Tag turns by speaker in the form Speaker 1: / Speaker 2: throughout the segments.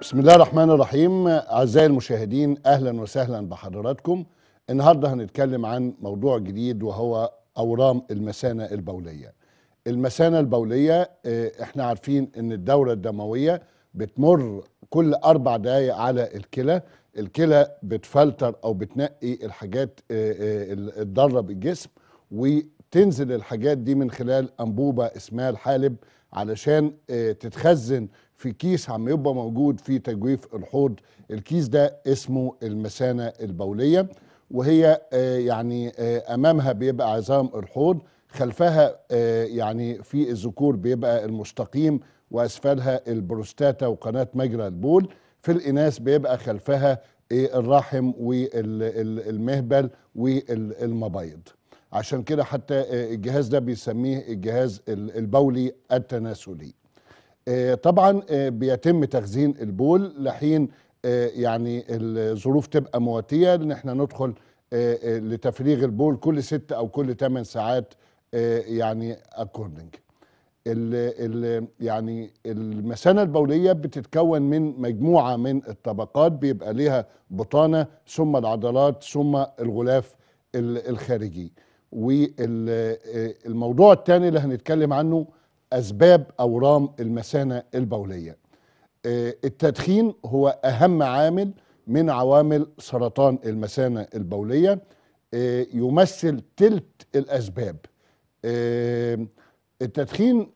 Speaker 1: بسم الله الرحمن الرحيم. أعزائي المشاهدين أهلا وسهلا بحضراتكم. النهاردة هنتكلم عن موضوع جديد وهو أورام المثانة البولية. المثانة البولية آه، إحنا عارفين إن الدورة الدموية بتمر كل أربع دقايق على الكلى. الكلى بتفلتر أو بتنقي الحاجات آه، آه، الضارة بالجسم وتنزل الحاجات دي من خلال أنبوبة اسمها الحالب علشان تتخزن في كيس عم يبقى موجود في تجويف الحوض. الكيس ده اسمه المثانة البولية وهي آه، يعني آه، أمامها بيبقى عظام الحوض. خلفها آه، يعني في الذكور بيبقى المستقيم وأسفلها البروستاتا وقناة مجرى البول. في الإناث بيبقى خلفها آه، الرحم والمهبل والمبيض. عشان كده حتى الجهاز ده بيسميه الجهاز ال- البولي التناسلي. طبعا آه، بيتم تخزين البول لحين آه، يعني الظروف تبقى مواتية ان إحنا ندخل آه، آه، لتفريغ البول كل ست أو كل ثمان ساعات آه، يعني according يعني المثانه البولية بتتكون من مجموعة من الطبقات بيبقى ليها بطانة ثم العضلات ثم الغلاف ال- الخارجي. والموضوع الثاني اللي هنتكلم عنه أسباب أورام المثانة البولية. آه، التدخين هو أهم عامل من عوامل سرطان المثانة البولية. آه، يمثل تلت الأسباب. آه، التدخين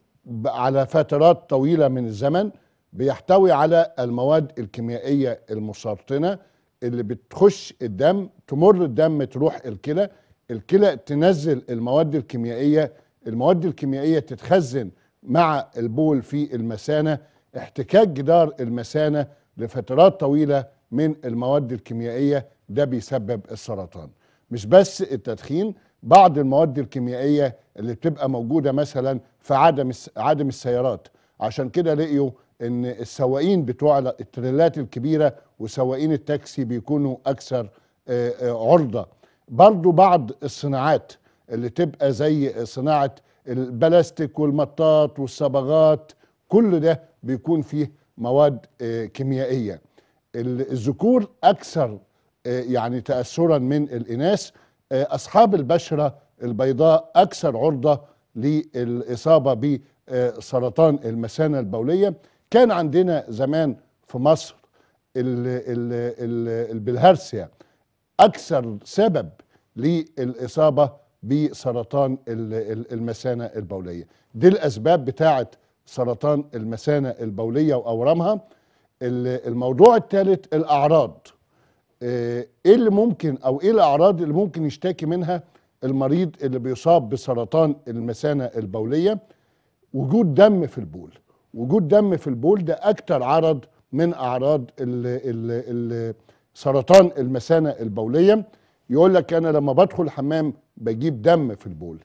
Speaker 1: على فترات طويلة من الزمن بيحتوي على المواد الكيميائية المسرطنة اللي بتخش الدم تمر الدم تروح الكلى. الكلى تنزل المواد الكيميائية المواد الكيميائية تتخزن مع البول في المثانه احتكاك جدار المثانه لفترات طويلة من المواد الكيميائية ده بيسبب السرطان. مش بس التدخين بعض المواد الكيميائية اللي بتبقى موجودة مثلا في عدم عدم السيارات. عشان كده لقيوا إن السواقين بتوع التريلات الكبيرة وسواقين التاكسي بيكونوا أكثر عرضة. برضو بعض الصناعات اللي تبقى زي صناعة البلاستيك والمطاط والصبغات كل ده بيكون فيه مواد آه، كيميائية. ال- الذكور أكثر آه، يعني تاثرا من الإناث. آه، أصحاب البشرة البيضاء أكثر عرضة للإصابة بسرطان المثانة البولية. كان عندنا زمان في مصر ال- ال- ال- البلهارسيا أكثر سبب للإصابة بسرطان ال- ال- المثانة البولية. دي الأسباب بتاعة سرطان المثانة البولية وأورامها. ال- الموضوع الثالث الأعراض. آه، إيه اللي ممكن أو إيه الأعراض اللي ممكن يشتكي منها المريض اللي بيصاب بسرطان المثانة البولية؟ وجود دم في البول. وجود دم في البول ده أكتر عرض من أعراض سرطان المثانة البولية. يقول لك أنا لما بدخل الحمام بجيب دم في البول.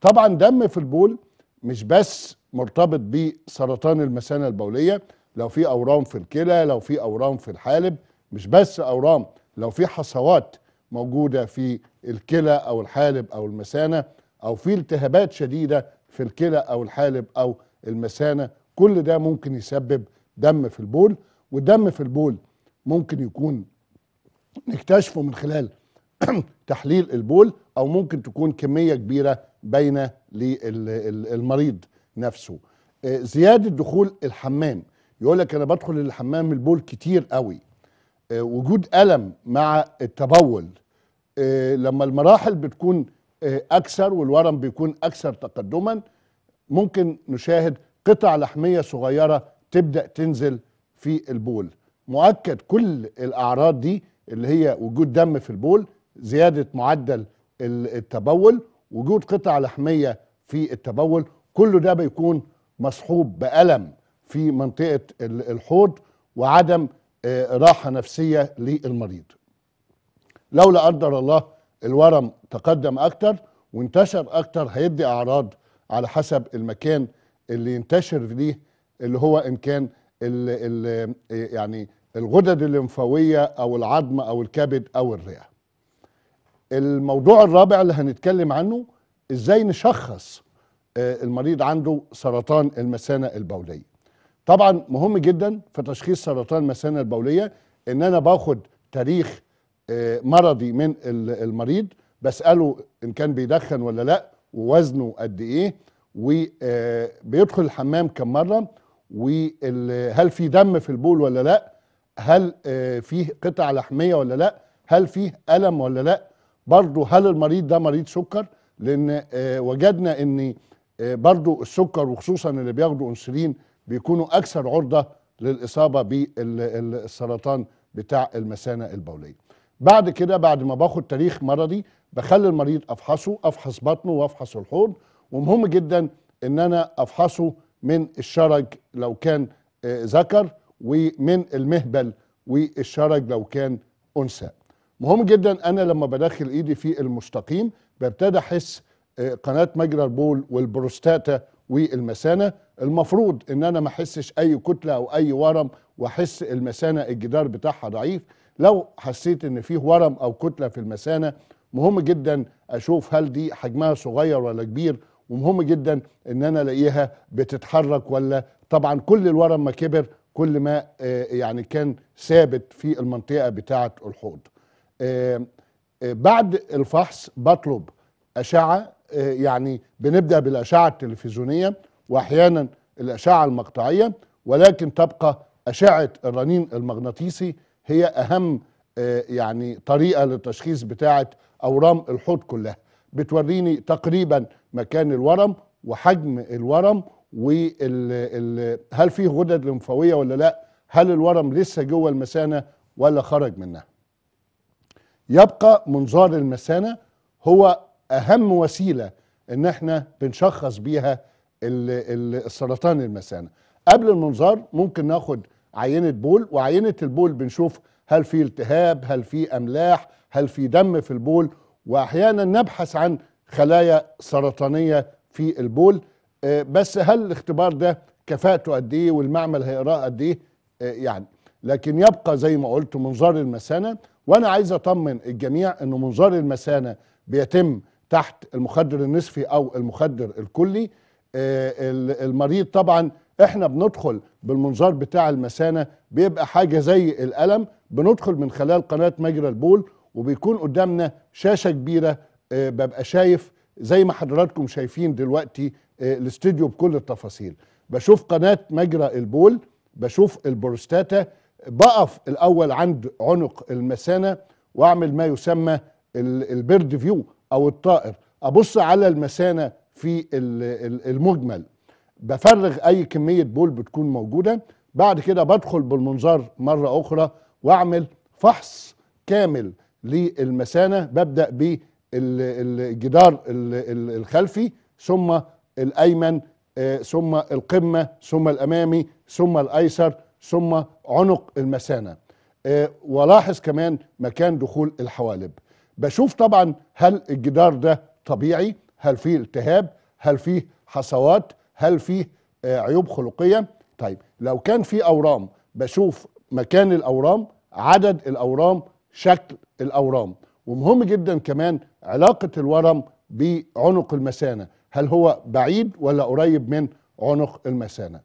Speaker 1: طبعا دم في البول مش بس مرتبط بسرطان المثانة البولية لو في أورام في الكلى لو في أورام في الحالب مش بس أورام لو في حصوات موجودة في الكلى أو الحالب أو المثانة أو في التهابات شديدة في الكلى أو الحالب أو المثانة كل ده ممكن يسبب دم في البول. والدم في البول ممكن يكون نكتشفه من خلال تحليل البول أو ممكن تكون كمية كبيرة باينه للمريض نفسه. آه، زيادة دخول الحمام. يقول لك أنا بدخل الحمام البول كتير قوي. آه، وجود ألم مع التبول. آه، لما المراحل بتكون أكثر والورم بيكون أكثر تقدما ممكن نشاهد قطع لحمية صغيرة تبدأ تنزل في البول. مؤكد كل الأعراض دي اللي هي وجود دم في البول زيادة معدل ال- التبول وجود قطع لحمية في التبول كل ده بيكون مصحوب بألم في منطقة ال- الحوض وعدم آه، راحة نفسية للمريض لو لا قدر الله الورم تقدم أكتر وانتشر أكتر هيدي أعراض على حسب المكان اللي ينتشر فيه اللي هو إن كان ال ال يعني الغدد الليمفاوية أو العظم أو الكبد أو الرئة. الموضوع الرابع اللي هنتكلم عنه إزاي نشخص آه، المريض عنده سرطان المثانة البولية. طبعا مهم جدا في تشخيص سرطان المثانة البولية إن أنا باخد تاريخ آه، مرضي من ال- المريض بسأله إن كان بيدخن ولا لأ ووزنه قد إيه وبيدخل الحمام كم مرة وهل في دم في البول ولا لأ هل آه، فيه قطع لحمية ولا لأ هل فيه ألم ولا لأ برضه هل المريض ده مريض سكر؟ لأن آه، وجدنا إن آه، برضه السكر وخصوصا اللي بياخدوا إنسولين بيكونوا أكثر عرضة للإصابة بالسرطان بتاع المثانة البولية. بعد كده بعد ما باخد تاريخ مرضي بخلي المريض أفحصه أفحص بطنه وأفحص الحوض. ومهم جدا إن أنا أفحصه من الشرج لو كان آه، ذكر ومن المهبل والشرج لو كان أنثى. مهم جدا أنا لما بدخل إيدي في المستقيم ببتدي أحس آه، قناة مجرى البول والبروستاتا والمثانة. المفروض إن أنا ما أحسش أي كتلة أو أي ورم وأحس المثانة الجدار بتاعها ضعيف. لو حسيت إن فيه ورم أو كتلة في المثانة مهم جدا أشوف هل دي حجمها صغير ولا كبير. ومهم جدا إن أنا ألاقيها بتتحرك ولا. طبعا كل الورم ما كبر كل ما آه، يعني كان ثابت في المنطقة بتاعة الحوض. بعد الفحص بطلب أشعة آه، يعني بنبدأ بالأشعة التلفزيونية وأحيانا الأشعة المقطعية ولكن تبقى أشعة الرنين المغناطيسي هي آه، يعني طريقة للتشخيص بتاعة أورام الحوض كلها. بتوريني تقريبا مكان الورم وحجم الورم وهل فيه غدد لمفاويه ولا لا هل الورم لسه جوه المثانه ولا خرج منها. يبقى منظار المثانة هو أهم وسيلة إن إحنا بنشخص بيها ال- ال- السرطان المثانة. قبل المنظار ممكن ناخد عينة بول وعينة البول بنشوف هل في التهاب هل في أملاح هل في دم في البول وأحيانا نبحث عن خلايا سرطانية في البول. آه، بس هل الاختبار ده كفاءته قد إيه والمعمل هيقراه قد إيه؟ آه، يعني. لكن يبقى زي ما قلت منظار المثانة وأنا عايز اطمن الجميع إنه منظار المثانه بيتم تحت المخدر النصفي أو المخدر الكلي. آه، ال- المريض طبعا إحنا بندخل بالمنظار بتاع المثانه بيبقى حاجة زي القلم بندخل من خلال قناة مجرى البول وبيكون قدامنا شاشة كبيرة. آه، ببقى شايف زي ما حضراتكم شايفين دلوقتي آه، الاستوديو بكل التفاصيل. بشوف قناة مجرى البول بشوف البروستاتا بقف الأول عند عنق المثانه وأعمل ما يسمى ال- ال bird view أو الطائر. أبص على المثانه في ال- ال- المجمل. بفرغ أي كمية بول بتكون موجودة. بعد كده بدخل بالمنظار مرة أخرى وأعمل فحص كامل للمثانه ببدأ بالجدار الخلفي ثم الأيمن آه، ثم القمة ثم الأمامي ثم الأيسر ثم عنق المثانه آه، ولاحظ كمان مكان دخول الحوالب. بشوف طبعا هل الجدار ده طبيعي؟ هل فيه التهاب؟ هل فيه حصوات؟ هل فيه آه، عيوب خلقية؟ طيب لو كان في أورام بشوف مكان الأورام عدد الأورام شكل الأورام. ومهم جدا كمان علاقة الورم بعنق المثانه هل هو بعيد ولا قريب من عنق المثانه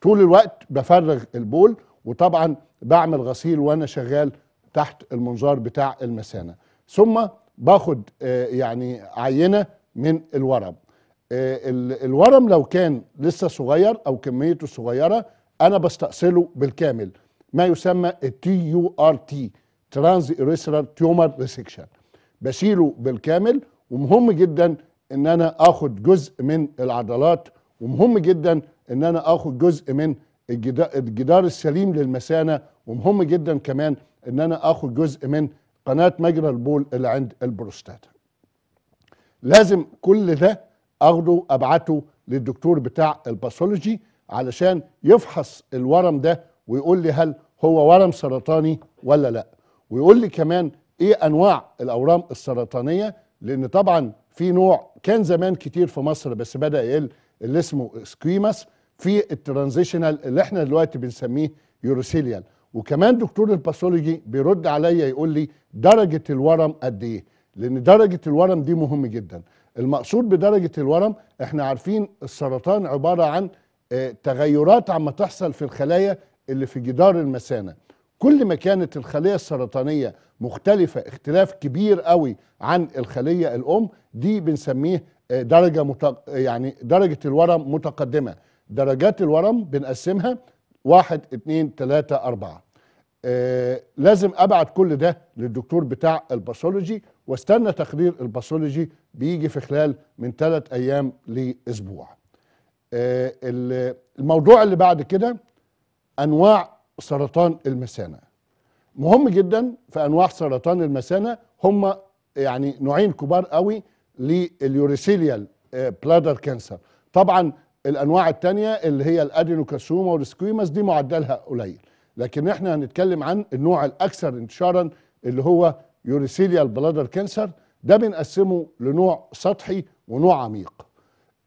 Speaker 1: طول الوقت بفرغ البول وطبعا بعمل غسيل وأنا شغال تحت المنظار بتاع المثانه ثم باخد آه، يعني عينة من الورم. آه، ال- الورم لو كان لسه صغير أو كميته صغيرة أنا بستأصله بالكامل. ما يسمى ال TURT transurethral tumor resection بشيله بالكامل ومهم جدا إن أنا آخد جزء من العضلات ومهم جدا إن أنا آخد جزء من الجدا- الجدار السليم للمثانه ومهم جدا كمان إن أنا آخد جزء من قناة مجرى البول اللي عند البروستاتا. لازم كل ده آخده أبعته للدكتور بتاع ال pathology علشان يفحص الورم ده ويقول لي هل هو ورم سرطاني ولا لأ. ويقول لي كمان إيه أنواع الأورام السرطانية لأن طبعا في نوع كان زمان كتير في مصر بس بدأ يقل اللي اسمه squamous في ال transitional اللي إحنا دلوقتي بنسميه urothelial. وكمان دكتور ال pathology بيرد عليا يقول لي درجة الورم قد إيه؟ لأن درجة الورم دي مهم جدا. المقصود بدرجة الورم إحنا عارفين السرطان عبارة عن آه، تغيرات عم تحصل في الخلايا اللي في جدار المثانة. كل ما كانت الخلية السرطانية مختلفة اختلاف كبير قوي عن الخلية الأم دي بنسميه آه، درجة متق... يعني درجة الورم متقدمة. درجات الورم بنقسمها. واحد اتنين تلاتة أربعة. آه لازم ابعت كل ده للدكتور بتاع ال pathology واستنى تقرير ال pathology بيجي في خلال من ثلاث أيام لأسبوع. آه ال- الموضوع اللي بعد كده أنواع سرطان المثانة. مهم جدا في أنواع سرطان المثانة هم يعني نوعين كبار قوي لل urothelial bladder cancer طبعا الأنواع الثانية اللي هي ال adenocarcinoma وال squamous دي معدلها قليل. لكن إحنا هنتكلم عن النوع الأكثر انتشارا اللي هو urothelial bladder cancer ده بنقسمه لنوع سطحي ونوع عميق.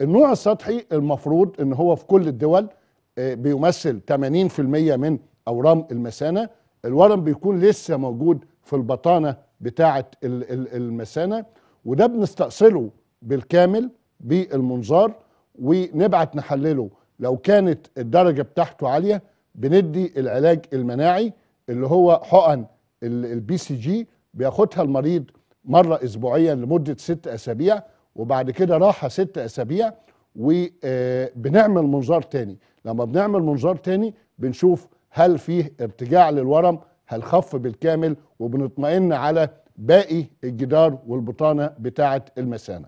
Speaker 1: النوع السطحي المفروض إن هو في كل الدول آه، بيمثل 80% من أورام المثانة. الورم بيكون لسه موجود في البطانة بتاعة ال- ال- المثانة وده بنستأصله بالكامل بالمنظار. ونبعت نحلله. لو كانت الدرجة بتاعته عالية بندي العلاج المناعي اللي هو حقن ال BCG بياخدها المريض مرة اسبوعيا لمدة ست أسابيع وبعد كده راحة ست أسابيع وبنعمل منظار تاني. لما بنعمل منظار تاني بنشوف هل فيه ارتجاع للورم هل خف بالكامل وبنطمئن على باقي الجدار والبطانة بتاعة المثانة.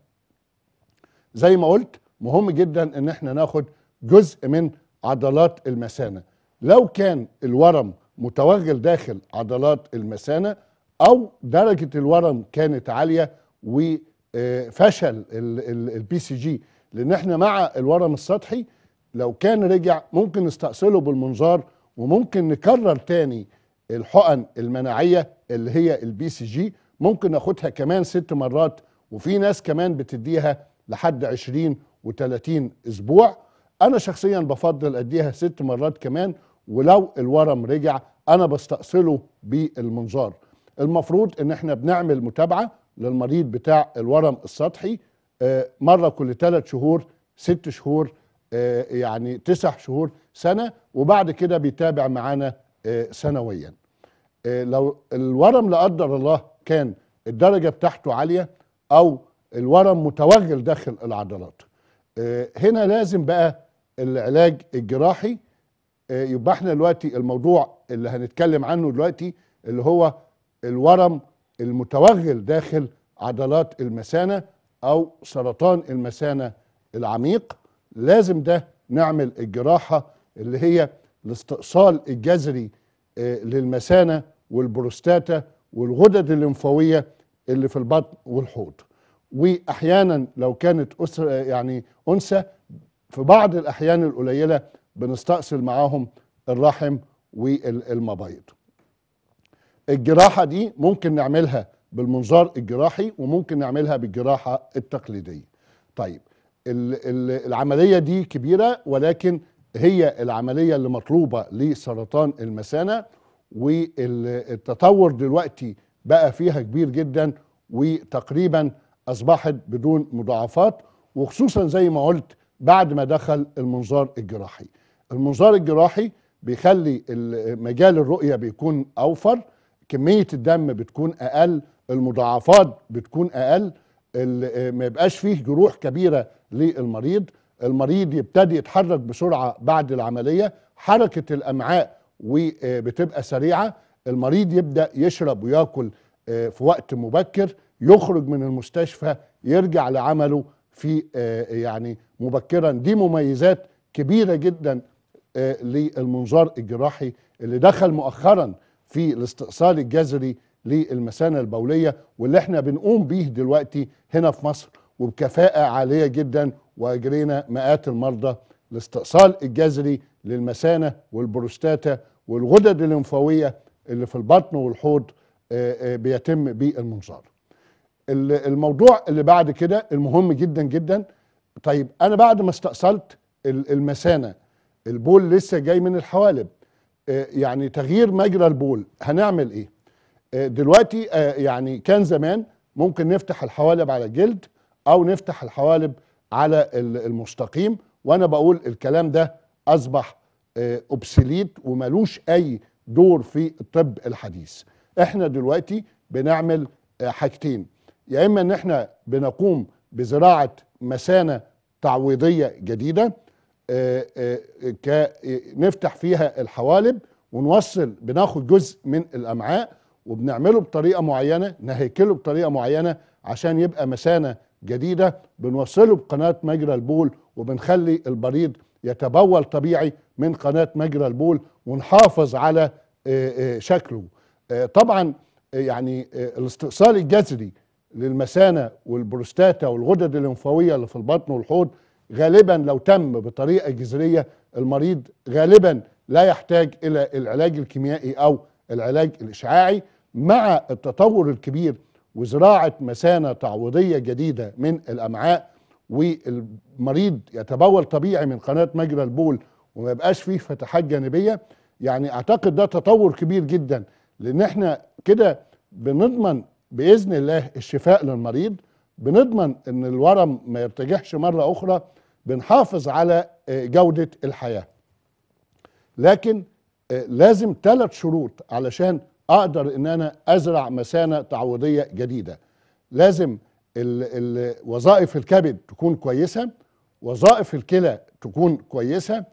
Speaker 1: زي ما قلت مهم جدا إن إحنا ناخد جزء من عضلات المثانة. لو كان الورم متوغل داخل عضلات المثانة أو درجة الورم كانت عالية وفشل ال BCG لأن إحنا مع الورم السطحي لو كان رجع ممكن نستأصله بالمنظار وممكن نكرر تاني الحقن المناعية اللي هي ال BCG ممكن ناخدها كمان ست مرات وفي ناس كمان بتديها لحد 20 و30 أسبوع أنا شخصيا بفضل أديها ست مرات كمان ولو الورم رجع أنا بستأصله بالمنظار. المفروض إن إحنا بنعمل متابعة للمريض بتاع الورم السطحي آه، مرة كل ثلاث شهور ست شهور آه، يعني تسع شهور سنة وبعد كده بيتابع معانا آه، سنويا. لو الورم لا قدر الله كان الدرجة بتاعته عالية أو الورم متوغل داخل العضلات. هنا لازم بقى العلاج الجراحي. آه، يبقى إحنا دلوقتي الموضوع اللي هنتكلم عنه دلوقتي اللي هو الورم المتوغل داخل عضلات المثانة أو سرطان المثانة العميق لازم ده نعمل الجراحة اللي هي الاستئصال الجذري آه، للمثانة والبروستاتا والغدد الليمفاوية اللي في البطن والحوض. وأحيانا لو كانت أسرة يعني أنثى في بعض الأحيان القليلة بنستأصل معاهم الرحم والمبايض الجراحة دي ممكن نعملها بالمنظار الجراحي وممكن نعملها بالجراحة التقليدية. طيب ال- ال- العملية دي كبيرة ولكن هي العملية اللي مطلوبة لسرطان المثانة والتطور دلوقتي بقى فيها كبير جدا وتقريبا أصبحت بدون مضاعفات وخصوصا زي ما قلت بعد ما دخل المنظار الجراحي. المنظار الجراحي بيخلي ال- مجال الرؤية بيكون أوفر كمية الدم بتكون أقل المضاعفات بتكون ال- ما يبقاش فيه جروح كبيرة للمريض. المريض يبتدي يتحرك بسرعة بعد العملية حركة الأمعاء وبتبقى سريعة. المريض يبدأ يشرب ويأكل آه، في وقت مبكر. يخرج من المستشفى يرجع لعمله في آه، يعني مبكرا دي مميزات كبيرة جدا آه، للمنظار الجراحي اللي دخل مؤخرا في الاستئصال الجذري للمثانه البولية واللي إحنا بنقوم بيه دلوقتي هنا في مصر وبكفاءة عالية جدا وأجرينا مئات المرضى الاستئصال الجذري للمثانه والبروستاتا والغدد الليمفاوية اللي في البطن والحوض آه، بيتم بالمنظار. ال- الموضوع اللي بعد كده المهم جدا جدا. طيب أنا بعد ما استأصلت ال- المثانه البول لسه جاي من الحوالب. آه، يعني تغيير مجرى البول هنعمل إيه؟ آه، دلوقتي آه، يعني كان زمان ممكن نفتح الحوالب على الجلد أو نفتح الحوالب على ال- المستقيم. وأنا بقول الكلام ده أصبح اوبسليت وملوش أي دور في الطب الحديث. إحنا دلوقتي بنعمل حاجتين. يا إما إن إحنا بنقوم بزراعة مثانه تعويضية جديدة آه، آه، نفتح فيها الحوالب ونوصل بناخد جزء من الأمعاء وبنعمله بطريقة معينة نهيكله بطريقة معينة عشان يبقى مثانه جديدة بنوصله بقناة مجرى البول وبنخلي المريض يتبول طبيعي من قناة مجرى البول ونحافظ على آه، شكله. طبعا يعني الاستئصال الجذري للمثانه والبروستاتا والغدد الليمفاوية اللي في البطن والحوض غالبا لو تم بطريقة جذرية المريض غالبا لا يحتاج إلى العلاج الكيميائي أو العلاج الإشعاعي. مع التطور الكبير وزراعة مثانه تعويضية جديدة من الأمعاء والمريض يتبول طبيعي من قناة مجرى البول وما يبقاش فيه فتحات جانبية يعني أعتقد ده تطور كبير جدا. لأن إحنا كده بنضمن بإذن الله الشفاء للمريض بنضمن إن الورم ما يرتجعش مرة أخرى بنحافظ على آه، جودة الحياة. لكن آه، لازم ثلاث شروط علشان أقدر إن أنا أزرع مثانه تعويضية جديدة. لازم وظائف الكبد تكون كويسة وظائف الكلى تكون كويسة.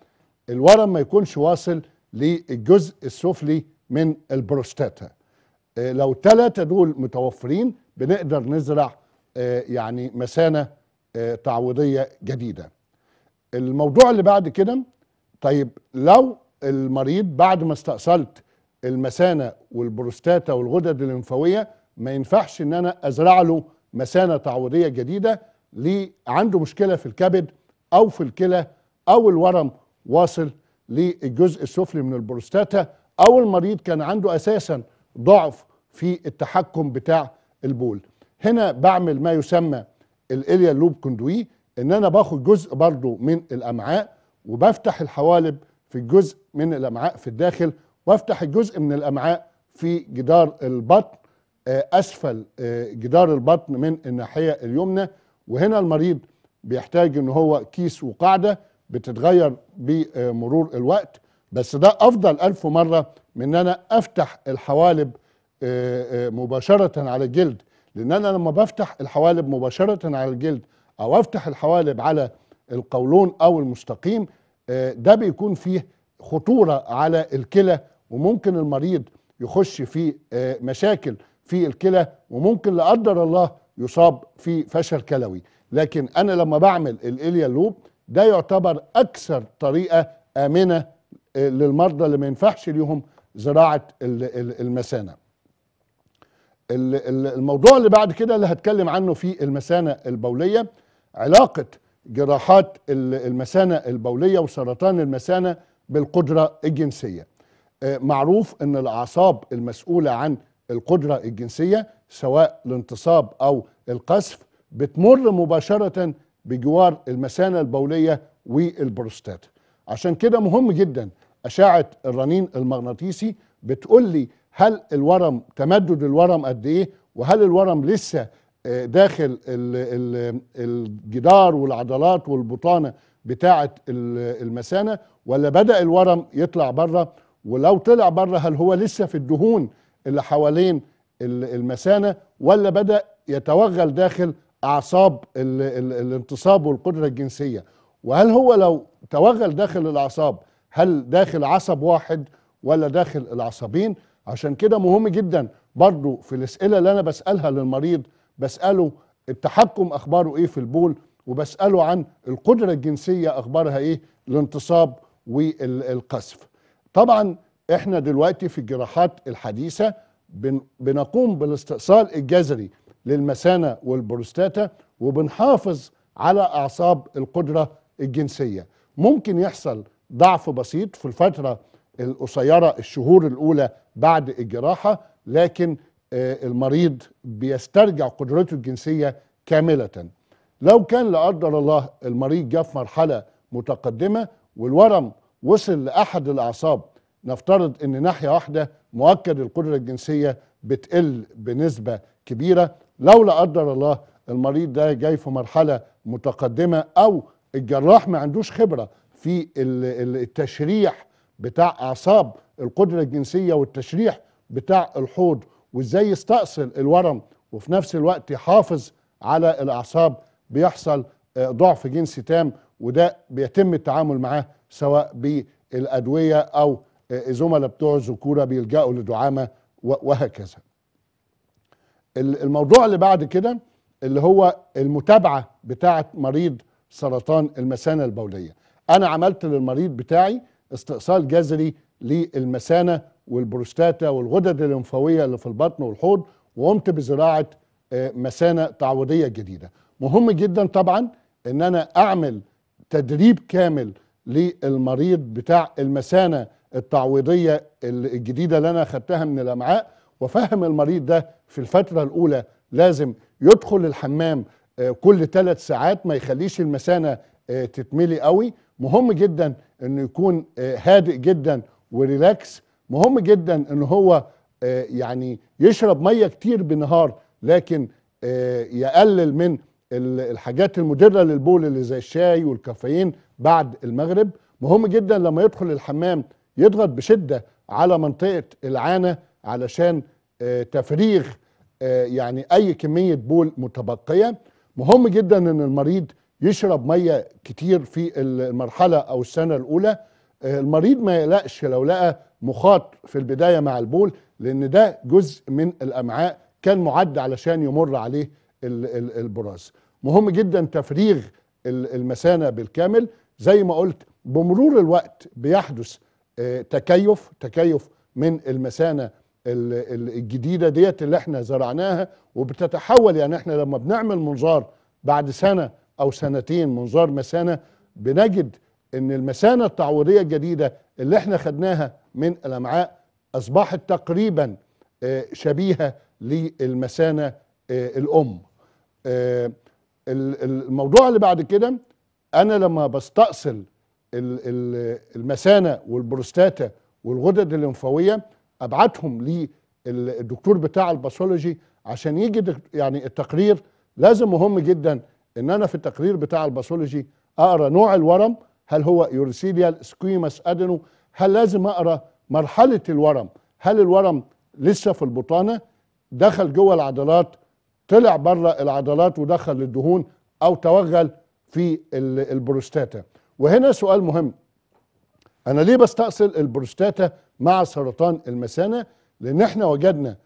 Speaker 1: الورم ما يكونش واصل للجزء السفلي من البروستاتا. لو الثلاثه دول متوفرين بنقدر نزرع آه، يعني مثانه آه، تعويضية جديدة. الموضوع اللي بعد كده طيب لو المريض بعد ما استأصلت المثانة والبروستاتا والغدد الليمفاوية ما ينفعش إن أنا أزرع له مثانة تعويضية جديدة ليه عنده مشكلة في الكبد أو في الكلى أو الورم واصل للجزء السفلي من البروستاتا أو المريض كان عنده أساسا ضعف في التحكم بتاع البول. هنا بعمل ما يسمى الإليا لوب كوندوي إن أنا باخد جزء برضو من الأمعاء وبفتح الحوالب في الجزء من الأمعاء في الداخل وأفتح الجزء من الأمعاء في جدار البطن آه، أسفل آه، جدار البطن من الناحية اليمنى. وهنا المريض بيحتاج إن هو كيس وقاعدة بتتغير بمرور الوقت بس ده أفضل ألف مرة من إن أنا أفتح الحوالب آه، آه، مباشرة على الجلد لأن أنا لما بفتح الحوالب مباشرة على الجلد أو أفتح الحوالب على القولون أو المستقيم آه، ده بيكون فيه خطورة على الكلى وممكن المريض يخش في مشاكل في الكلى وممكن لا قدر الله يصاب في فشل كلوي. لكن أنا لما بعمل الاليا لوب ده يعتبر أكثر طريقة آمنة للمرضى اللي ما ينفعش ليهم زراعة ال- ال- المثانة. ال- ال- الموضوع اللي بعد كده اللي هتكلم عنه في المثانة البولية علاقة جراحات ال- المثانة البولية وسرطان المثانة بالقدرة الجنسية. آه، معروف إن الأعصاب المسؤولة عن القدرة الجنسية سواء الانتصاب أو القذف بتمر مباشرة بجوار المثانة البولية والبروستاتا عشان كده مهم جدا اشعه الرنين المغناطيسي بتقول لي هل الورم تمدد الورم قد إيه؟ وهل الورم لسه آه، داخل ال- ال- الجدار والعضلات والبطانة بتاعة ال- المثانة ولا بدأ الورم يطلع بره ولو طلع بره هل هو لسه في الدهون اللي حوالين ال- المثانة؟ ولا بدأ يتوغل داخل أعصاب ال- ال- الانتصاب والقدرة الجنسية؟ وهل هو لو توغل داخل الأعصاب هل داخل عصب واحد ولا داخل العصبين؟ عشان كده مهم جدا برضو في الأسئلة اللي أنا بسألها للمريض بسأله التحكم أخباره إيه في البول وبسأله عن القدرة الجنسية أخبارها إيه الانتصاب والقذف. طبعا إحنا دلوقتي في الجراحات الحديثة بن بنقوم بالاستئصال الجذري للمثانة والبروستاتا وبنحافظ على أعصاب القدرة الجنسية. ممكن يحصل ضعف بسيط في الفترة القصيرة الشهور الأولى بعد الجراحة لكن آه، المريض بيسترجع قدرته الجنسية كاملة. لو كان لا قدر الله المريض جه في مرحلة متقدمة والورم وصل لأحد الأعصاب نفترض إن ناحية واحدة مؤكد القدرة الجنسية بتقل بنسبة كبيرة. لو لا قدر الله المريض ده جاي في مرحلة متقدمة أو الجراح ما عندوش خبرة في ال- ال- التشريح بتاع أعصاب القدرة الجنسية والتشريح بتاع الحوض وإزاي يستأصل الورم وفي نفس الوقت يحافظ على الأعصاب بيحصل آه، ضعف جنسي تام وده بيتم التعامل معاه سواء بالأدوية أو آه، زملاء بتوع الذكوره بيلجأوا لدعامة وهكذا. ال- الموضوع اللي بعد كده اللي هو المتابعة بتاعة مريض سرطان المثانة البولية. أنا عملت للمريض بتاعي استئصال جذري للمثانة والبروستاتا والغدد الليمفاوية اللي في البطن والحوض وقمت بزراعة آه، مثانة تعويضية جديدة. مهم جدا طبعا إن أنا أعمل تدريب كامل للمريض بتاع المثانة التعويضية الجديدة اللي أنا أخدتها من الأمعاء وافهم المريض ده في الفترة الأولى لازم يدخل الحمام آه، كل ثلاث ساعات ما يخليش المثانة آه، تتملي قوي مهم جدا إنه يكون آه، هادئ جدا وريلاكس. مهم جدا ان هو آه، يعني يشرب مية كتير بالنهار لكن آه، يقلل من ال- الحاجات المدره للبول اللي زي الشاي والكافيين بعد المغرب. مهم جدا لما يدخل الحمام يضغط بشدة على منطقة العانة علشان تفريغ يعني أي كمية بول متبقية. مهم جدا إن المريض يشرب مية كتير في المرحلة أو السنة الأولى آه، المريض ما يقلقش لو لقى مخاط في البداية مع البول لأن ده جزء من الأمعاء كان معد علشان يمر عليه ال- ال- البراز. مهم جدا تفريغ ال- المثانة بالكامل. زي ما قلت بمرور الوقت بيحدث آه، تكيف تكيف من المثانة ال- ال- الجديدة ديت اللي إحنا زرعناها وبتتحول يعني إحنا لما بنعمل منظار بعد سنة أو سنتين منظار مثانه بنجد إن المثانه التعويضية الجديدة اللي إحنا خدناها من الأمعاء أصبحت تقريبا آه، شبيهة للمثانه آه، الأم. آه، ال- ال- الموضوع اللي بعد كده أنا لما بستأصل ال- ال- المثانه والبروستاتا والغدد الليمفاوية أبعتهم للدكتور بتاع ال pathology عشان يجي دك- يعني التقرير لازم مهم جدا إن أنا في التقرير بتاع ال pathology أقرأ نوع الورم هل هو urothelial squamous adeno هل لازم أقرأ مرحلة الورم؟ هل الورم لسه في البطانة؟ دخل جوه العضلات طلع بره العضلات ودخل للدهون أو توغل في ال- البروستاتا. وهنا سؤال مهم. أنا ليه بستأصل البروستاتا مع سرطان المثانة؟ لأن إحنا وجدنا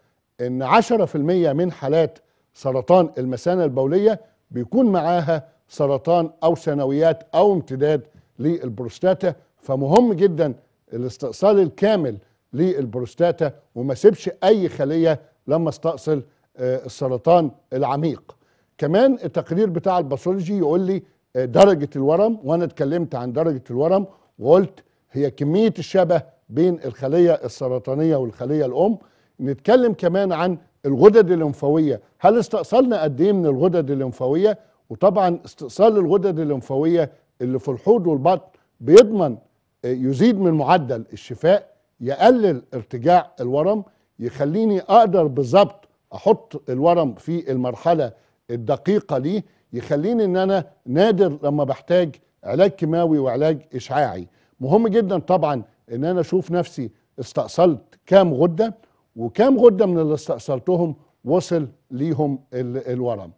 Speaker 1: إن 10% من حالات سرطان المثانة البولية بيكون معاها سرطان أو ثانويات أو امتداد للبروستاتا فمهم جدا الاستئصال الكامل للبروستاتا وما سيبش أي خلية لما استأصل آه، السرطان العميق. كمان التقرير بتاع ال pathology يقول لي آه، درجة الورم وأنا اتكلمت عن درجة الورم وقلت هي كمية الشبه بين الخلية السرطانية والخلية الأم. نتكلم كمان عن الغدد الليمفاوية. هل استأصلنا قد إيه من الغدد الليمفاوية؟ وطبعا استئصال الغدد الليمفاوية اللي في الحوض والبطن بيضمن آه، يزيد من معدل الشفاء يقلل ارتجاع الورم يخليني أقدر بالظبط أحط الورم في المرحلة الدقيقة ليه يخليني إن أنا نادر لما بحتاج علاج كيماوي وعلاج إشعاعي. مهم جدا طبعا إن أنا أشوف نفسي استأصلت كام غدة وكام غدة من اللي استأصلتهم وصل ليهم ال- الورم.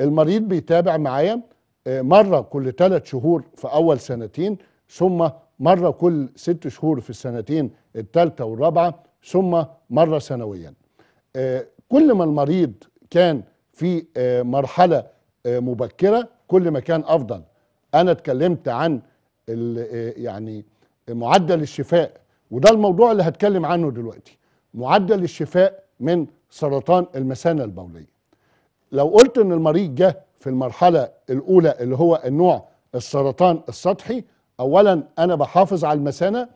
Speaker 1: المريض بيتابع معايا آه، مرة كل ثلاث شهور في أول سنتين ثم مرة كل ست شهور في السنتين الثالثه والرابعة ثم مرة سنويا. آه، كل ما المريض كان في آه، مرحلة مبكرة كل ما كان أفضل. أنا اتكلمت عن يعني معدل الشفاء وده الموضوع اللي هتكلم عنه دلوقتي. معدل الشفاء من سرطان المثانة البولية. لو قلت إن المريض جه في المرحلة الأولى اللي هو النوع السرطان السطحي اولا أنا بحافظ على المثانة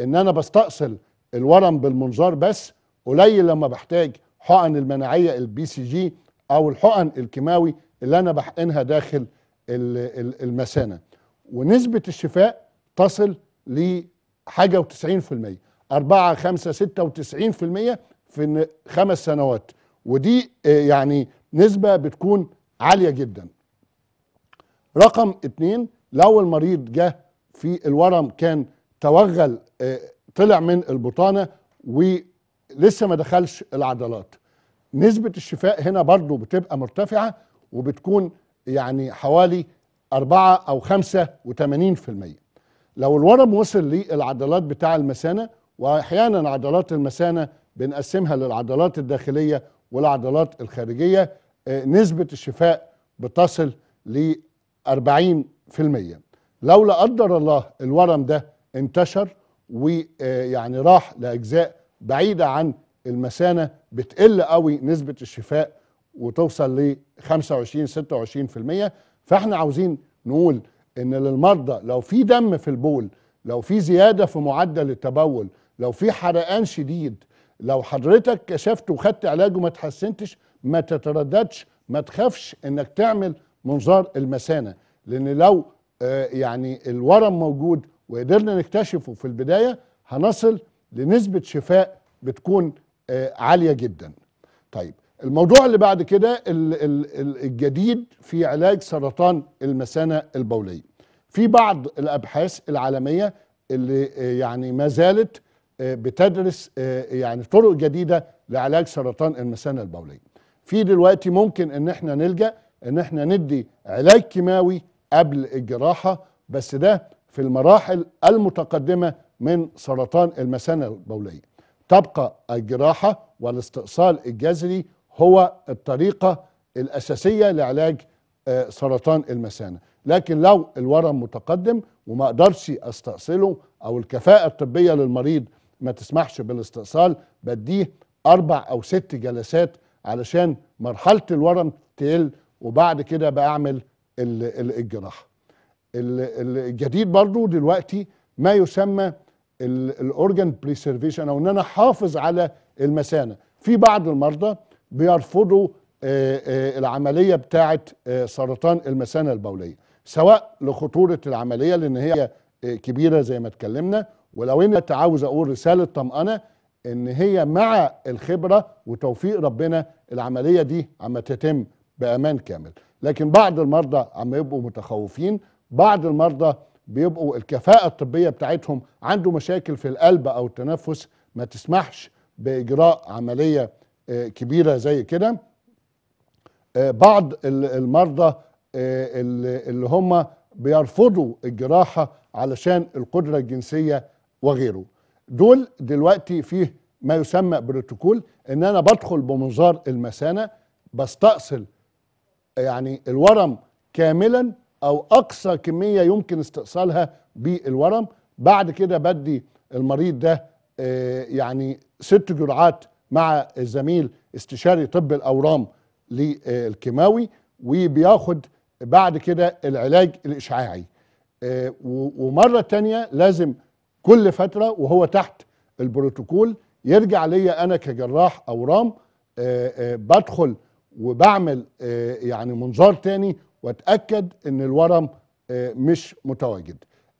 Speaker 1: إن أنا بستأصل الورم بالمنظار بس قليل لما بحتاج حقن المناعية ال BCG أو الحقن الكيماوي اللي أنا بحقنها داخل ال- ال- المثانة. ونسبة الشفاء تصل لحاجة و90% 4 5 96% في خمس سنوات. ودي آه، يعني نسبة بتكون عالية جدا. رقم اتنين لو المريض جه في الورم كان توغل آه، طلع من البطانة ولسه ما دخلش العضلات. نسبة الشفاء هنا برضو بتبقى مرتفعة وبتكون يعني حوالي 4 أو 85% لو الورم وصل للعضلات بتاع المثانة وأحيانا عضلات المثانة بنقسمها للعضلات الداخلية والعضلات الخارجية آه، نسبة الشفاء بتصل ل 40% لو لا قدر الله الورم ده انتشر ويعني راح لأجزاء بعيدة عن المثانة بتقل قوي نسبة الشفاء وتوصل ل 25 26% فإحنا عاوزين نقول إن للمرضى لو في دم في البول لو في زيادة في معدل التبول لو في حرقان شديد لو حضرتك كشفت وخدت علاج وما تحسنتش ما تترددش ما تخافش إنك تعمل منظار المثانة لأن لو آه، يعني الورم موجود وقدرنا نكتشفه في البداية هنصل لنسبة شفاء بتكون آه، عالية جدا. طيب الموضوع اللي بعد كده ال- ال- ال- الجديد في علاج سرطان المثانة البولية. في بعض الأبحاث العالمية اللي آه، يعني ما زالت بتدرس آه، يعني طرق جديدة لعلاج سرطان المثانة البولية. في دلوقتي ممكن إن إحنا نلجأ إن إحنا ندي علاج كيماوي قبل الجراحة بس ده في المراحل المتقدمة من سرطان المثانة البولية. تبقى الجراحة والاستئصال الجذري هو الطريقة الأساسية لعلاج آه، سرطان المثانة، لكن لو الورم متقدم وما أقدرش أستأصله أو الكفاءة الطبية للمريض ما تسمحش بالاستئصال بديه أربع أو ست جلسات علشان مرحلة الورم تقل وبعد كده بعمل ال- ال- الجراحه. ال- ال- الجديد برضو دلوقتي ما يسمى ال organ preservation أو إن أنا أحافظ على المثانة في بعض المرضى بيرفضوا آه، آه، العملية بتاعه آه، سرطان المثانة البولية سواء لخطورة العملية لأن هي كبيرة زي ما اتكلمنا ولو ان أنت عاوز أقول رساله طمأنة إن هي مع الخبرة وتوفيق ربنا العملية دي عم تتم بأمان كامل. لكن بعض المرضى عم يبقوا متخوفين بعض المرضى بيبقوا الكفاءة الطبية بتاعتهم عنده مشاكل في القلب أو التنفس ما تسمحش بإجراء عملية آه، كبيرة زي كده. آه، بعض ال- المرضى آه، اللي هم بيرفضوا الجراحة علشان القدرة الجنسية وغيره. دول دلوقتي فيه ما يسمى بروتوكول إن أنا بدخل بمنظار المثانة بستأصل يعني الورم كاملا أو أقصى كمية يمكن استئصالها بالورم. بعد كده بدي المريض ده آه، يعني ست جرعات مع الزميل استشاري طب الأورام للكيماوي وبياخد بعد كده العلاج الإشعاعي. آه، ومرة تانية لازم كل فترة وهو تحت البروتوكول. يرجع ليا أنا كجراح اورام آه، آه، بدخل وبعمل آه، يعني منظار تاني وأتأكد إن الورم مش متواجد.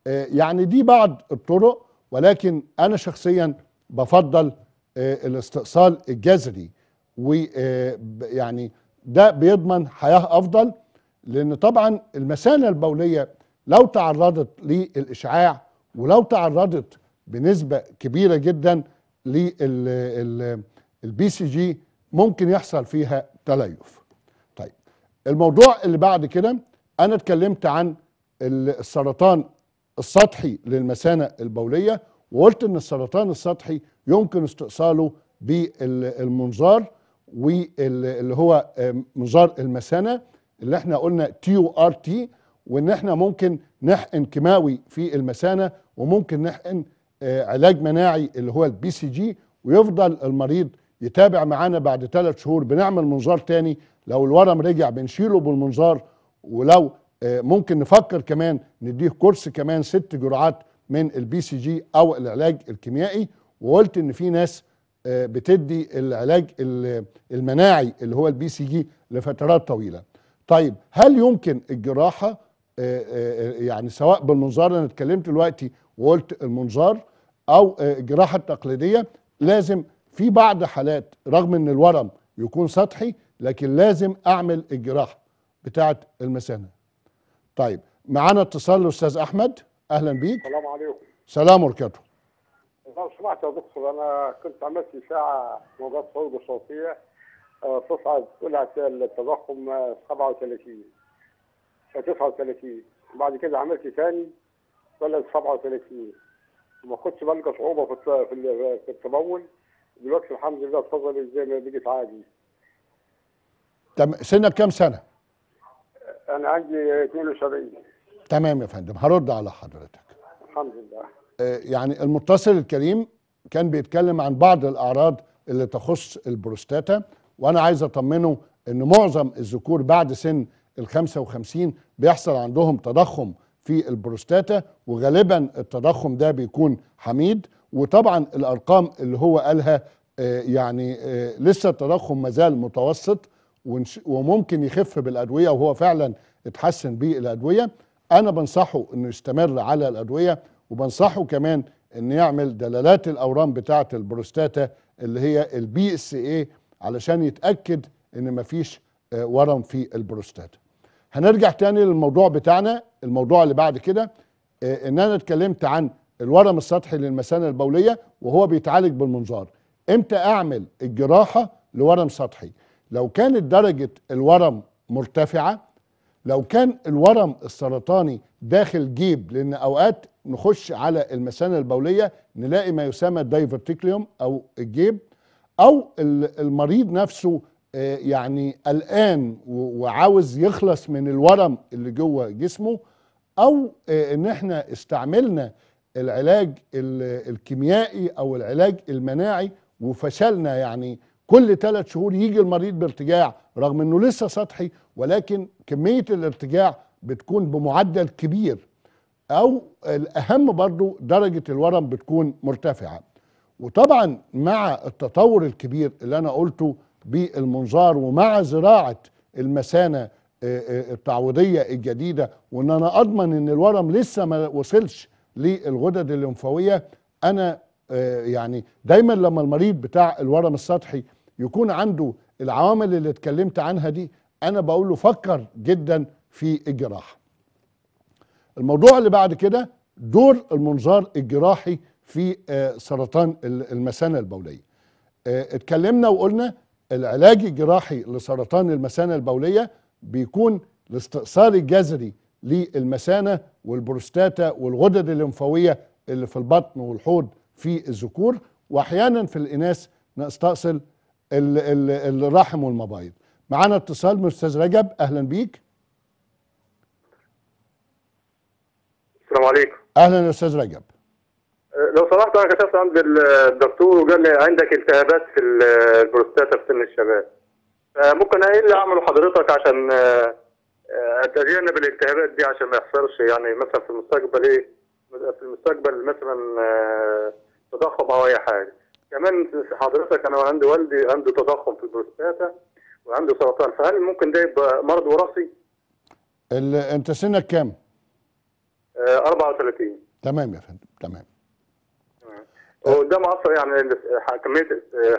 Speaker 1: يعني دي بعض الطرق ولكن أنا شخصيا بفضل الاستئصال الجذري. ويعني ده بيضمن حياة أفضل لأن طبعا المثانة البولية لو تعرضت للإشعاع ولو تعرضت بنسبة كبيرة جدا لل BCG ممكن يحصل فيها تليف. طيب الموضوع اللي بعد كده أنا اتكلمت عن السرطان السطحي للمثانة البولية وقلت إن السرطان السطحي يمكن استئصاله بالمنظار واللي هو منظار المثانة اللي إحنا قلنا TURT وإن إحنا ممكن نحقن كيماوي في المثانة وممكن نحقن آه، علاج مناعي اللي هو ال BCG ويفضل المريض يتابع معانا بعد ثلاث شهور بنعمل منظار تاني. لو الورم رجع بنشيله بالمنظار ولو آه، ممكن نفكر كمان نديه كورس كمان ست جرعات من ال BCG أو العلاج الكيميائي. وقلت إن في ناس آه، بتدي العلاج ال- المناعي اللي هو ال BCG لفترات طويلة. طيب هل يمكن الجراحة؟ يعني سواء بالمنظار أنا اتكلمت دلوقتي وقلت المنظار أو آه، الجراحة التقليدية لازم في بعض حالات رغم إن الورم يكون سطحي لكن لازم أعمل الجراحة بتاعة المثانه طيب معانا اتصال الأستاذ أحمد. أهلا بيك.
Speaker 2: السلام عليكم.
Speaker 1: سلام وبركاته
Speaker 2: لو سمعت يا دكتور أنا كنت عملت إشاعة موجات صوت صوتيه آه، تصعد طلعت التضخم آه، 37 آه، 39 وبعد كده عملت طلعت 37 وما كنتش بلقى صعوبة في في ال- في التبول دلوقتي الحمد لله اتفضل زي ما بقيت عادي.
Speaker 1: تم سنك كام سنة؟
Speaker 2: أنا عندي 72
Speaker 1: تمام يا فندم. هرد على حضرتك.
Speaker 2: الحمد لله.
Speaker 1: آه، يعني المتصل الكريم كان بيتكلم عن بعض الأعراض اللي تخص البروستاتا وأنا عايز أطمنه إن معظم الذكور بعد سن ال 55 بيحصل عندهم تضخم في البروستاتا وغالبا التضخم ده بيكون حميد. وطبعا الأرقام اللي هو قالها آه، يعني آه، لسه التضخم مازال متوسط وممكن يخف بالأدوية وهو فعلا اتحسن بالادويه أنا بنصحه إنه يستمر على الأدوية وبنصحه كمان ان يعمل دلالات الأورام بتاعة البروستاتا اللي هي ال PSA علشان يتأكد إن مفيش آه، ورم في البروستاتا. هنرجع تاني للموضوع بتاعنا. الموضوع اللي بعد كده آه، إن أنا اتكلمت عن الورم السطحي للمثانة البولية وهو بيتعالج بالمنظار. إمتى أعمل الجراحة لورم سطحي؟ لو كانت درجة الورم مرتفعة لو كان الورم السرطاني داخل جيب لأن أوقات نخش على المثانة البولية نلاقي ما يسمى ال diverticulum أو الجيب أو ال- المريض نفسه يعني قلقان وعاوز يخلص من الورم اللي جوه جسمه أو آه، إن إحنا استعملنا العلاج ال- الكيميائي أو العلاج المناعي وفشلنا. يعني كل ثلاث شهور يجي المريض بارتجاع رغم إنه لسه سطحي ولكن كمية الارتجاع بتكون بمعدل كبير. أو الأهم برضو درجة الورم بتكون مرتفعة. وطبعا مع التطور الكبير اللي أنا قلته بالمنظار ومع زراعة المثانة آه، آه، التعويضية الجديدة وإن أنا أضمن إن الورم لسه ما وصلش للغدد الليمفاوية أنا آه، يعني دايما لما المريض بتاع الورم السطحي يكون عنده العوامل اللي اتكلمت عنها دي أنا بقول له فكر جدا في الجراحة. الموضوع اللي بعد كده دور المنظار الجراحي في سرطان ال- المثانة البولية. اتكلمنا وقلنا العلاج الجراحي لسرطان المثانة البولية بيكون الاستئصال الجذري للمثانة والبروستاتا والغدد الليمفاوية اللي في البطن والحوض في الذكور وأحيانا في الإناث نستأصل ال- ال- الرحم والمبايض. معانا اتصال من أستاذ رجب. أهلا بيك.
Speaker 3: السلام عليكم.
Speaker 1: أهلا يا أستاذ رجب.
Speaker 3: لو سمحت أنا كشفت عند الدكتور وقال لي عندك التهابات في ال- البروستاتا في سن الشباب. فممكن إيه اللي أعمله حضرتك عشان أه، أه، أتجنب الالتهابات دي عشان ما يحصلش يعني مثلا في المستقبل إيه في المستقبل مثلا أه، تضخم أو أي حاجة. كمان حضرتك أنا عندي والدي عنده تضخم في البروستاتا وعنده سرطان فهل ممكن ده يبقى مرض وراثي؟
Speaker 1: أنت سنك كام؟
Speaker 3: أه، 34
Speaker 1: تمام يا فندم تمام.
Speaker 3: وده مأثر يعني كمية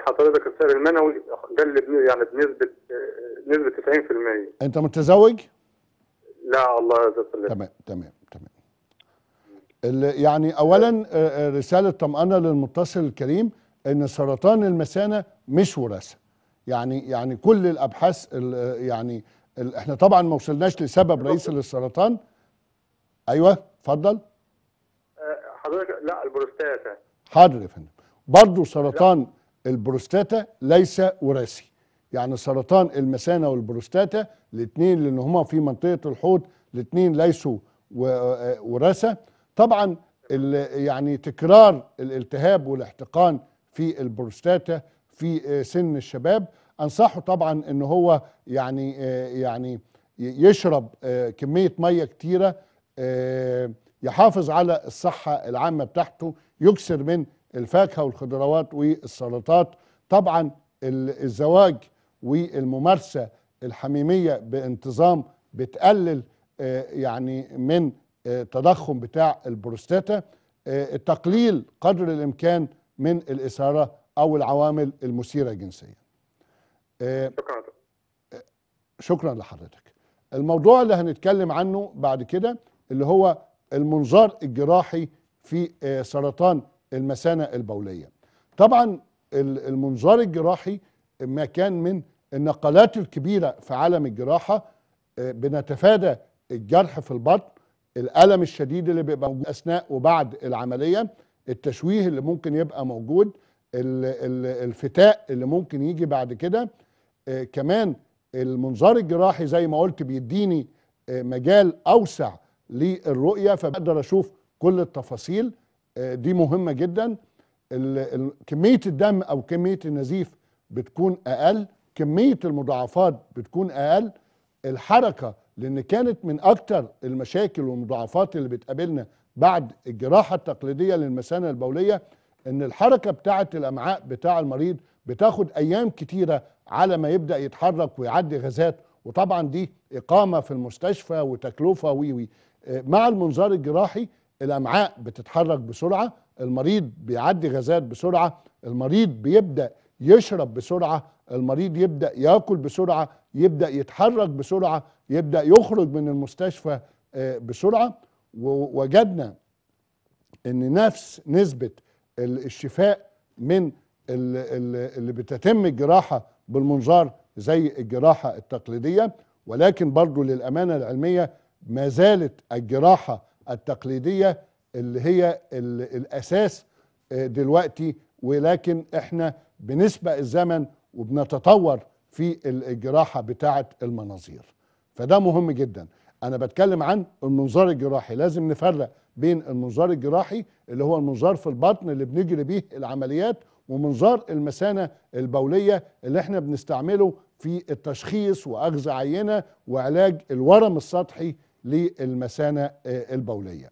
Speaker 3: حضرتك السعر المنوي قل بن- يعني بنسبة نسبة 90%
Speaker 1: أنت متزوج؟
Speaker 3: لا الله يجزاك
Speaker 1: تمام تمام تمام. يعني اولا آه، آه، رسالة طمأنة للمتصل الكريم إن سرطان المثانة مش وراثة. يعني يعني كل الأبحاث ال- آه، يعني إحنا طبعا ما وصلناش لسبب رئيسي للسرطان. أيوه اتفضل.
Speaker 3: حضرتك لا البروستاتا.
Speaker 1: حاضر يا فندم. برضه سرطان البروستاتا ليس وراثي. يعني سرطان المثانة والبروستاتا الاثنين لأن هما في منطقة الحوض الاثنين ليسوا وراثة. طبعا يعني تكرار الالتهاب والاحتقان في البروستاتا في سن الشباب. أنصحه طبعا إن هو يعني يعني يشرب كمية مية كتيرة آه، يحافظ على الصحة العامة بتاعته يكسر من الفاكهة والخضروات والسلطات. طبعا ال- الزواج والممارسة الحميمية بانتظام بتقلل آه، يعني من آه، تضخم بتاع البروستاتا. آه، التقليل قدر الإمكان من الإثارة أو العوامل المثيرة جنسيا.
Speaker 3: شكرا
Speaker 1: شكرا لحضرتك. الموضوع اللي هنتكلم عنه بعد كده اللي هو المنظار الجراحي في آه، سرطان المثانة البولية. طبعا ال- المنظار الجراحي ما كان من النقلات الكبيرة في عالم الجراحة آه، بنتفادى الجرح في البطن الألم الشديد اللي بيبقى موجود أثناء وبعد العملية التشويه اللي ممكن يبقى موجود ال- ال- الفتاء اللي ممكن يجي بعد كده. آه، كمان المنظار الجراحي زي ما قلت بيديني مجال أوسع للرؤية فبقدر أشوف كل التفاصيل. آه، دي مهمة جدا. كمية الدم أو كمية النزيف بتكون أقل كمية المضاعفات بتكون أقل. الحركة لأن كانت من أكتر المشاكل والمضاعفات اللي بتقابلنا بعد الجراحة التقليدية للمثانة البولية إن الحركة بتاعة الأمعاء بتاع المريض بتاخد أيام كتيرة على ما يبدأ يتحرك ويعدي غازات. وطبعا دي إقامة في المستشفى وتكلفة وي وي. آه، مع المنظار الجراحي الامعاء بتتحرك بسرعة المريض بيعدي غازات بسرعة المريض بيبدأ يشرب بسرعة المريض يبدأ ياكل بسرعة يبدأ يتحرك بسرعة يبدأ يخرج من المستشفى آه، بسرعة. ووجدنا إن نفس نسبة ال- الشفاء من ال- ال- اللي بتتم الجراحة بالمنظار زي الجراحة التقليدية. ولكن برضو للأمانة العلمية ما زالت الجراحة التقليدية اللي هي ال- الأساس آه، دلوقتي ولكن إحنا بنسبق الزمن وبنتطور في ال- الجراحة بتاعه المناظير. فده مهم جدا. أنا بتكلم عن المنظار الجراحي. لازم نفرق بين المنظار الجراحي اللي هو المنظار في البطن اللي بنجري بيه العمليات ومنظار المثانة البولية اللي إحنا بنستعمله في التشخيص وأخذ عينة وعلاج الورم السطحي للمثانة آه، البولية.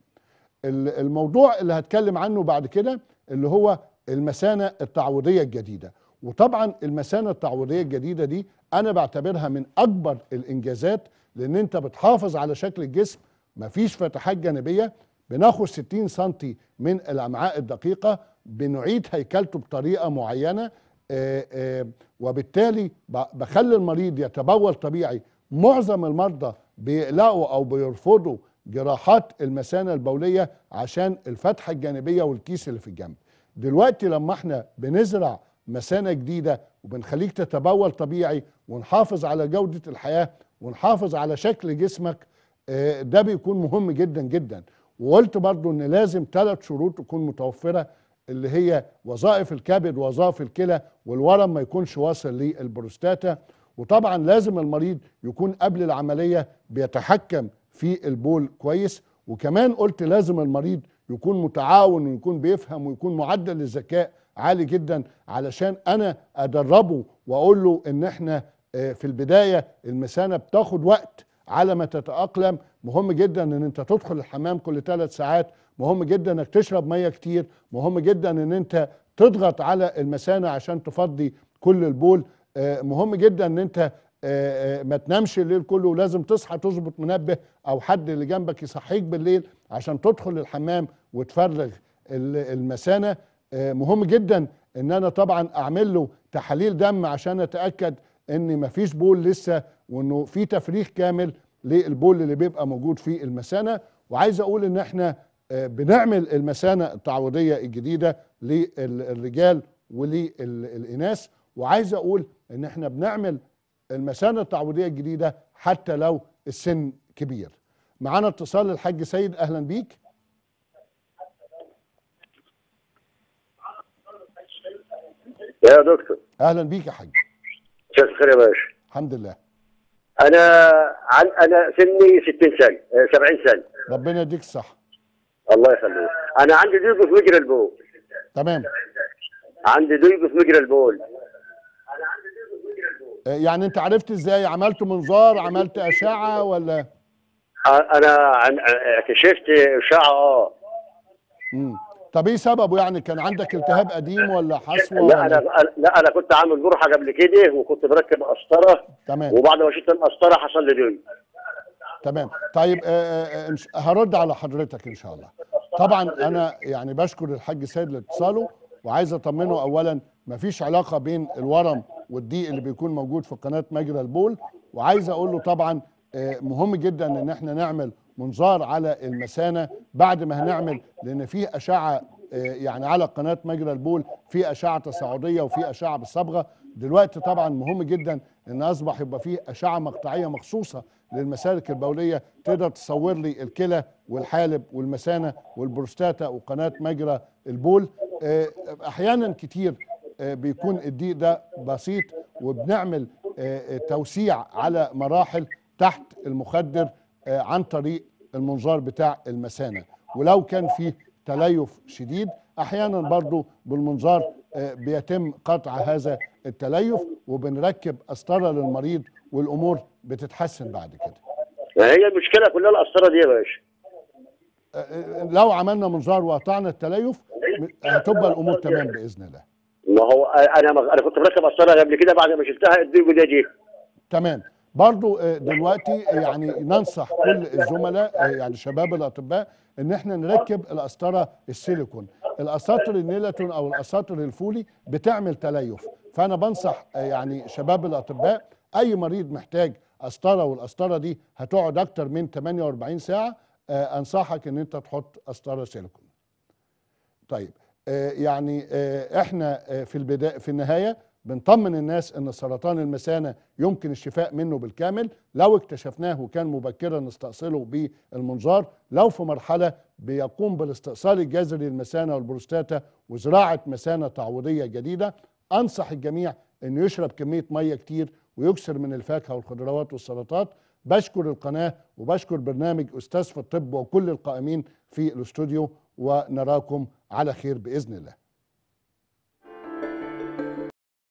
Speaker 1: ال- الموضوع اللي هتكلم عنه بعد كده اللي هو المثانة التعويضية الجديدة. وطبعا المثانة التعويضية الجديدة دي أنا بعتبرها من أكبر الإنجازات لأن أنت بتحافظ على شكل الجسم مفيش فتحات جانبية بناخد 60 سنتي من الأمعاء الدقيقة بنعيد هيكلته بطريقة معينة آه، آه، وبالتالي بخلي المريض يتبول طبيعي. معظم المرضى بيقلقوا أو بيرفضوا جراحات المثانة البولية عشان الفتحة الجانبية والكيس اللي في الجنب. دلوقتي لما إحنا بنزرع مثانة جديدة وبنخليك تتبول طبيعي ونحافظ على جودة الحياة ونحافظ على شكل جسمك آه، ده بيكون مهم جدا جدا. وقلت برضو إن لازم ثلاث شروط تكون متوفرة اللي هي وظائف الكبد ووظائف الكلى والورم ما يكونش واصل للبروستاتا وطبعا لازم المريض يكون قبل العملية بيتحكم في البول كويس. وكمان قلت لازم المريض يكون متعاون ويكون بيفهم ويكون معدل الذكاء عالي جدا علشان أنا أدربه وأقول له إن إحنا آه، في البداية المثانة بتاخد وقت على ما تتأقلم. مهم جدا إن أنت تدخل الحمام كل ثلاث ساعات. مهم جدا إنك تشرب مية كتير. مهم جدا إن أنت تضغط على المثانة عشان تفضي كل البول. مهم جدا إن أنت آه، آه، ما تنامش الليل كله ولازم تصحى تظبط منبه أو حد اللي جنبك يصحيك بالليل عشان تدخل الحمام وتفرغ ال- المثانه آه، مهم جدا إن أنا طبعا أعمل له تحاليل دم عشان أتأكد إن مفيش بول لسه وإنه في تفريغ كامل للبول اللي بيبقى موجود في المثانه وعايز أقول إن إحنا آه، بنعمل المثانه التعويضية الجديدة للرجال وللإناث. وعايز أقول إن إحنا بنعمل المثانة التعويضية الجديدة حتى لو السن كبير. معانا اتصال الحاج سيد أهلا بيك.
Speaker 4: يا دكتور.
Speaker 1: أهلا بيك يا حاج.
Speaker 4: مساء الخير يا باشا.
Speaker 1: الحمد لله.
Speaker 4: أنا عن أنا سني 60 سنة آه، 70 سنة.
Speaker 1: ربنا يديك الصحة.
Speaker 4: الله يخليك. أنا عندي ضيق في مجرى البول.
Speaker 1: تمام.
Speaker 4: عندي ضيق في مجرى البول.
Speaker 1: آه، يعني انت عرفت إزاي؟ عملت منظار؟ عملت أشعة ولا؟
Speaker 4: آه، أنا آه، اكتشفت أشعة
Speaker 1: آه. طب إيه سببه؟ يعني كان عندك التهاب قديم ولا حصوه
Speaker 4: لا
Speaker 1: أنا
Speaker 4: لا أنا كنت عامل جرحة قبل كده وكنت بركب قسطرة
Speaker 1: تمام.
Speaker 4: وبعد ما شلت القسطرة حصل لي ضيق
Speaker 1: تمام. طيب آه، آه، ش- هرد على حضرتك إن شاء الله. طبعا أنا يعني بشكر الحاج سيد لاتصاله وعايز أطمنه اولا مفيش علاقة بين الورم والضيق اللي بيكون موجود في قناة مجرى البول. وعايز أقول له طبعا آه، مهم جدا إن إحنا نعمل منظار على المثانة. بعد ما هنعمل لأن في أشعة آه، يعني على قناة مجرى البول في أشعة تصاعديه وفي أشعة بالصبغة. دلوقتي طبعا مهم جدا إن أصبح يبقى في أشعة مقطعية مخصوصة للمسالك البولية تقدر تصور لي الكلى والحالب والمثانة والبروستاتا وقناة مجرى البول. آه، أحيانا كتير بيكون الضيق ده بسيط وبنعمل آه، آه، توسيع على مراحل تحت المخدر آه، عن طريق المنظار بتاع المثانه ولو كان فيه تليف شديد أحيانا برضو بالمنظار بيتم قطع هذا التليف وبنركب قسطره للمريض والأمور بتتحسن بعد كده.
Speaker 4: هي المشكلة كلها القسطره دي يا باشا.
Speaker 1: لو عملنا منظار وقطعنا التليف هتبقى الأمور تمام بإذن الله.
Speaker 4: ما هو أنا أنا كنت مركب قسطره قبل كده بعد ما شلتها الديجو ده دي
Speaker 1: تمام. برضو آه، دلوقتي يعني ننصح كل الزملاء آه، يعني شباب الأطباء إن إحنا نركب القسطره السيليكون. الأساطر النيلاتون أو الأساطر الفولي بتعمل تليف. فأنا بنصح آه، يعني شباب الأطباء أي مريض محتاج قسطره والقسطره دي هتقعد أكتر من 48 ساعة آه، أنصحك إن أنت تحط قسطره سيليكون. طيب آه، يعني آه، إحنا آه، في البداية في النهاية بنطمن الناس إن سرطان المثانة يمكن الشفاء منه بالكامل. لو اكتشفناه وكان مبكرا نستأصله بالمنظار. لو في مرحلة بيقوم بالاستئصال الجذري للمثانه والبروستاتا وزراعة مثانة تعويضية جديدة أنصح الجميع إنه يشرب كمية مية كتير ويكثر من الفاكهة والخضروات والسلطات. بشكر القناة وبشكر برنامج أستاذ في الطب وكل القائمين في الاستوديو ونراكم على خير بإذن الله.